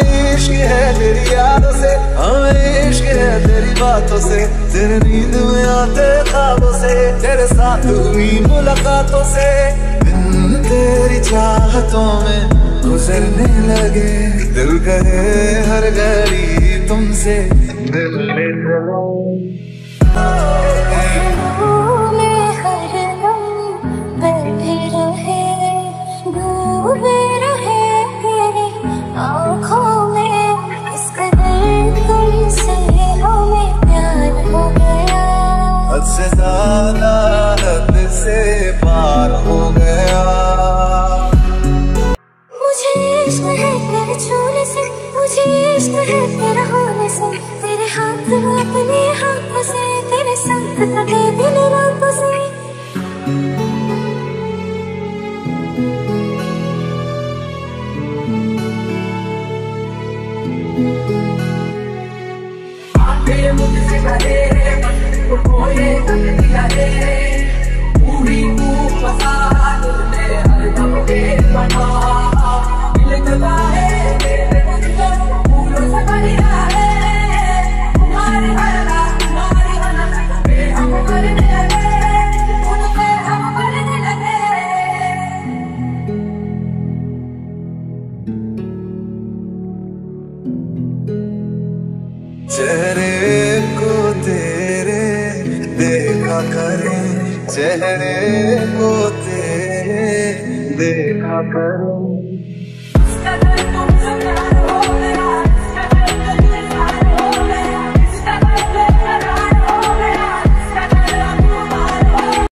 इश्क है तेरी यादों से। हमें इश्क है तेरी बातों से। तेरे नींद में आते ख्वाबों से। तेरे साथ हुई मुलाकातों से। तेरी चाहतों में गुजरने लगे। दिल करे हर घड़ी तुमसे। मिलने चलो। छूने से मुझे इश्क है, तेरा होने से। तेरे हाथ अपने हाथों से, तेरे साथ कटे दिन रातों से चेहरे को तेरे देखा करे। चेहरे को तेरे देखा करे।